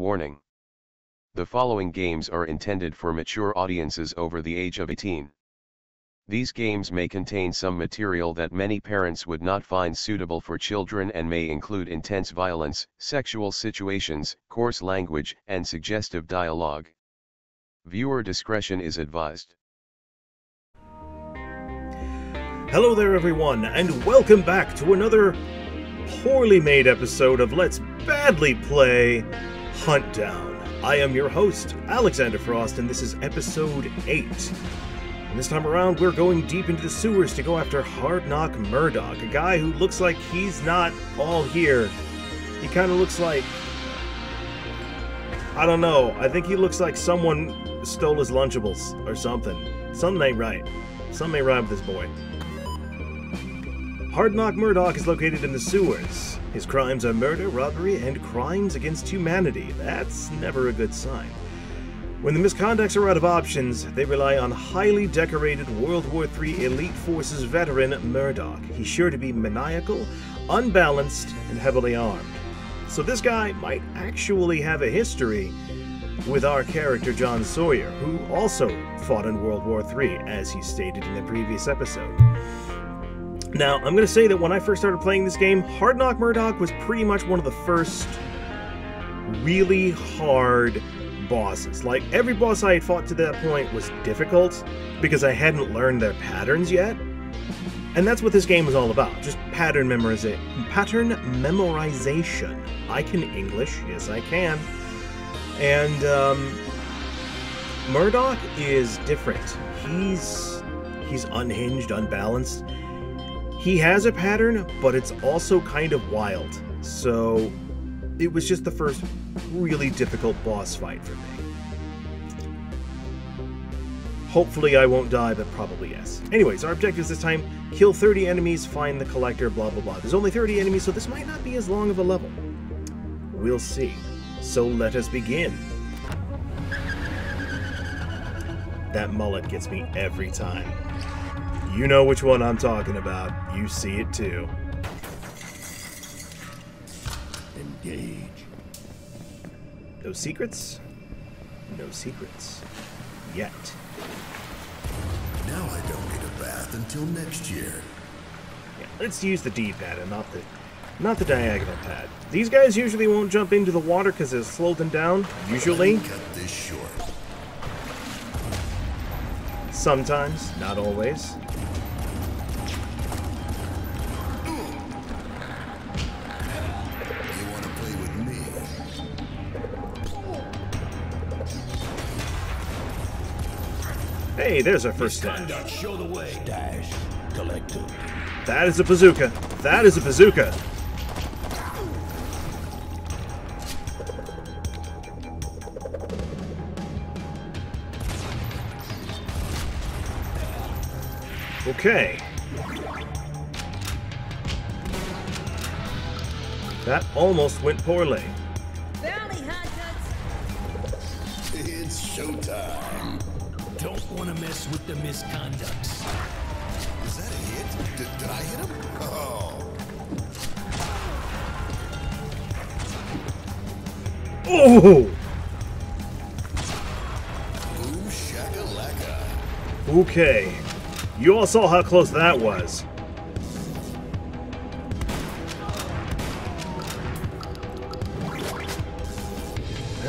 Warning. The following games are intended for mature audiences over the age of 18. These games may contain some material that many parents would not find suitable for children and may include intense violence, sexual situations, coarse language, and suggestive dialogue. Viewer discretion is advised. Hello there, everyone, and welcome back to another poorly made episode of Let's Badly Play Huntdown. I am your host, Alexander Frost, and this is episode 8. And this time around, we're going deep into the sewers to go after Hard Knock Murdoch, a guy who looks like he's not all here. He kind of looks like. I don't know. I think he looks like someone stole his Lunchables or something. Something ain't right. Something ain't right with this boy. Hard Knock Murdoch is located in the sewers. His crimes are murder, robbery, and crimes against humanity. That's never a good sign. When the misconducts are out of options, they rely on highly decorated World War III Elite Forces veteran Murdoch. He's sure to be maniacal, unbalanced, and heavily armed. So this guy might actually have a history with our character John Sawyer, who also fought in World War III, as he stated in the previous episode. Now, I'm going to say that when I first started playing this game, Hard Knock Murdoch was pretty much one of the first really hard bosses. Like, every boss I had fought to that point was difficult because I hadn't learned their patterns yet. And that's what this game is all about, just pattern memorization. Pattern memorization. I can English, yes I can. And um, Murdoch is different. He's he's unhinged, unbalanced he has a pattern, but it's also kind of wild. So it was just the first really difficult boss fight for me. Hopefully I won't die, but probably yes. Anyways, our objectives this time, kill 30 enemies, find the collector, blah blah blah. There's only 30 enemies, so this might not be as long of a level. We'll see. So let us begin. That mullet gets me every time. You know which one I'm talking about. You see it too. Engage. No secrets? No secrets. Yet. Now I don't need a bath until next year. Yeah, let's use the D-pad and not the not the diagonal pad. These guys usually won't jump into the water because it'll slow them down. Usually. Cut this short. Sometimes, not always. Hey, there's our first stash. Conduct, show the way. Dash. Collective. That is a bazooka. That is a bazooka. Okay. That almost went poorly. Bounty hunters! It's showtime. Don't want to mess with the misconducts. Is that a hit? Did, did I hit him? Oh. Oh! Boom shakalaka. Okay. You all saw how close that was.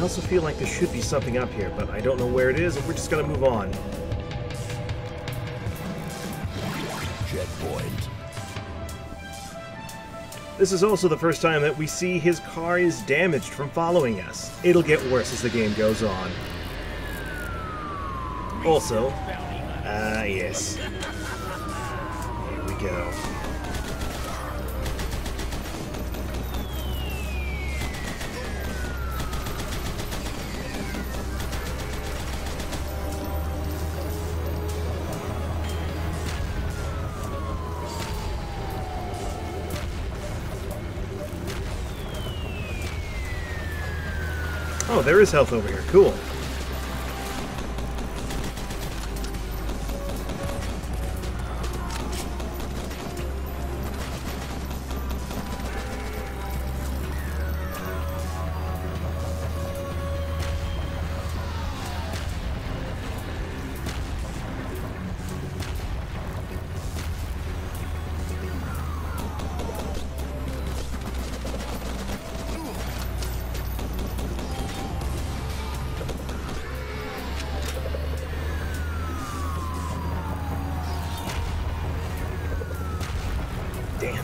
I also feel like there should be something up here, but I don't know where it is, and we're just gonna move on. Checkpoint. This is also the first time that we see his car is damaged from following us. It'll get worse as the game goes on. Also, ah yes. Here we go. Oh, there is health over here. Cool.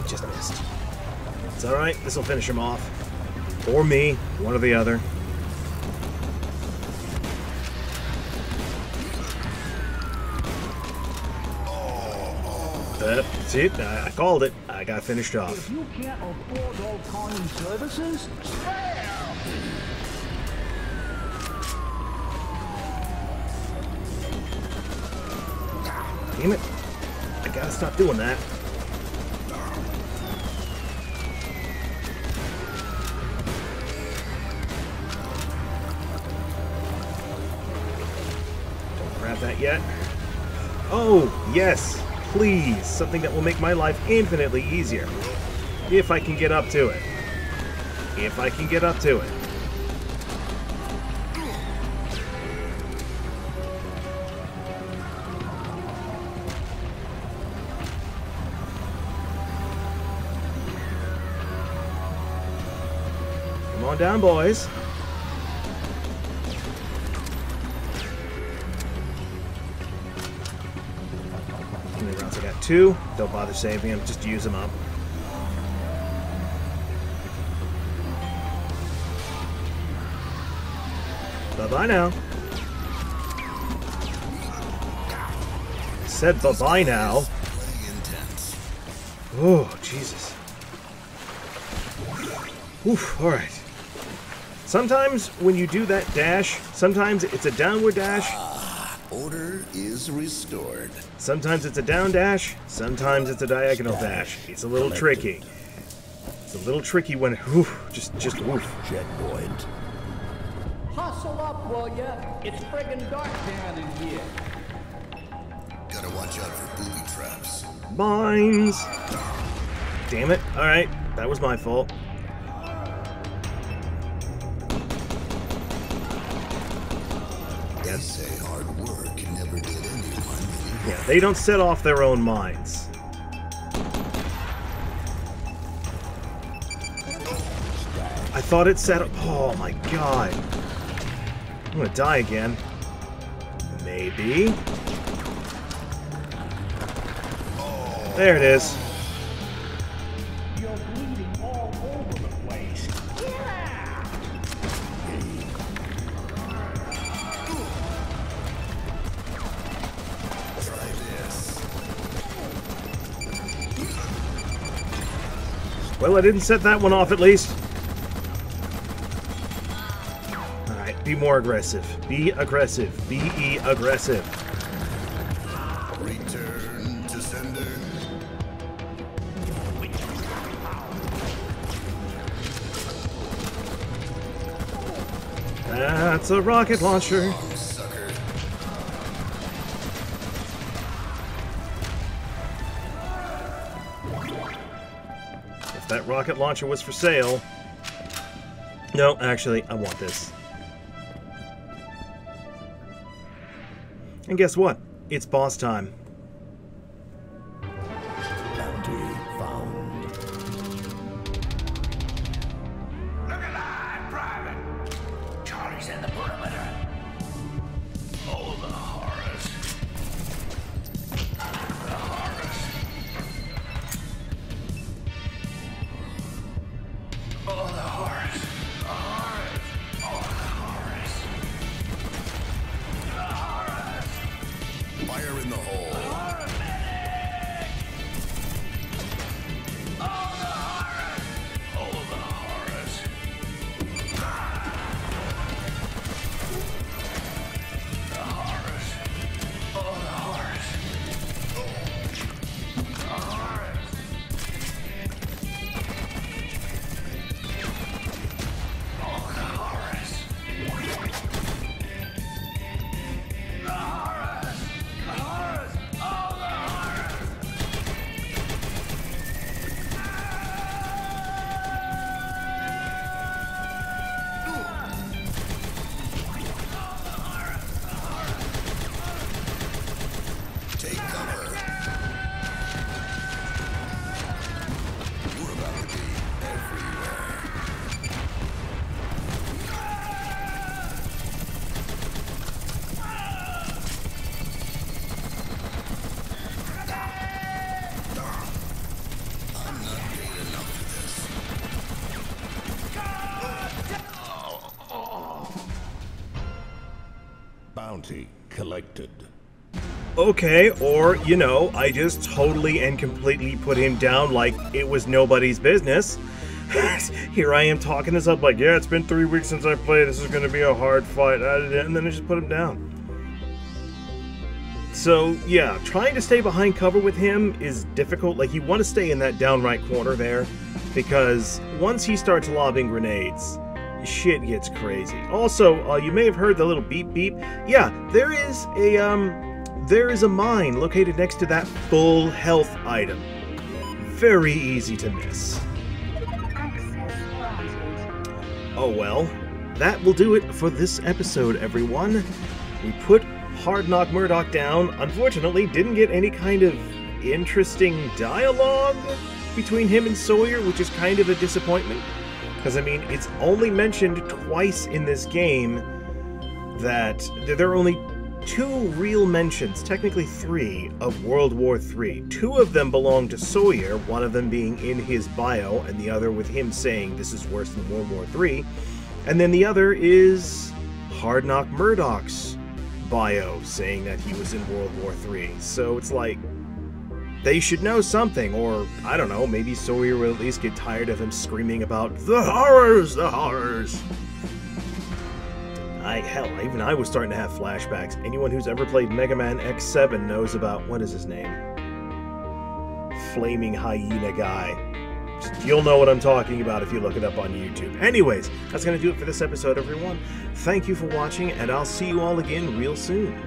Just missed. It's alright, this'll finish him off. Or me, one or the other. Uh, see, I I called it. I got finished off. If you can't afford all calling services! Damn it. I gotta stop doing that. That yet. Oh, yes. Please. Something that will make my life infinitely easier. If I can get up to it. If I can get up to it. Come on down, boys. Two. Don't bother saving them. Just use them up. Bye-bye now. Said bye-bye now. Oh, Jesus. Oof, alright. Sometimes when you do that dash, sometimes it's a downward dash, Order is restored. sometimes it's a down dash, sometimes it's a diagonal dash. It's a little tricky. It's a little tricky when, oof, just, just oof. Checkpoint. Hustle up, will ya? It's friggin' dark down in here. Gotta watch out for booby traps. Mines! Damn it. Alright, that was my fault. They say hard work never did anyone any Yeah, they don't set off their own mines. I thought it set. up. Oh my god. I'm gonna die again. Maybe. There it is. Well, I didn't set that one off at least. Alright, be more aggressive. Be aggressive. Be aggressive. Return to sender. That's a rocket launcher. That rocket launcher was for sale. No, actually, I want this. And guess what? It's boss time. Collected. Okay, or, you know, I just totally and completely put him down like it was nobody's business. Here I am talking this up like, yeah, it's been three weeks since I played, this is gonna be a hard fight, and then I just put him down. So, yeah, trying to stay behind cover with him is difficult. Like, you want to stay in that downright corner there, because once he starts lobbing grenades, shit gets crazy. Also, uh, you may have heard the little beep beep. Yeah, there is a, um, there is a mine located next to that full health item. Very easy to miss. Oh well, that will do it for this episode, everyone. We put Hard Knock Murdoch down. Unfortunately, didn't get any kind of interesting dialogue between him and Sawyer, which is kind of a disappointment. Because, I mean, it's only mentioned twice in this game that there are only two real mentions, technically three, of World War III. Two of them belong to Sawyer, one of them being in his bio, and the other with him saying this is worse than World War III. And then the other is Hard Knock Murdoch's bio, saying that he was in World War III. So it's like, they should know something, or I don't know, maybe Sawyer will at least get tired of him screaming about the horrors, the horrors. I hell, even I was starting to have flashbacks. Anyone who's ever played Mega Man X7 knows about what is his name? Flaming hyena guy. You'll know what I'm talking about if you look it up on YouTube. Anyways, that's going to do it for this episode, everyone. Thank you for watching, and I'll see you all again real soon.